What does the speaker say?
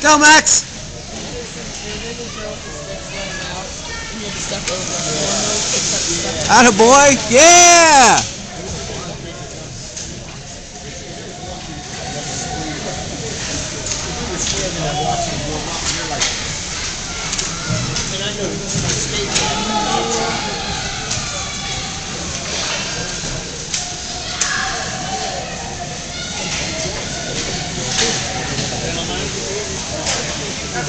Go, Max! Atta boy! Yeah!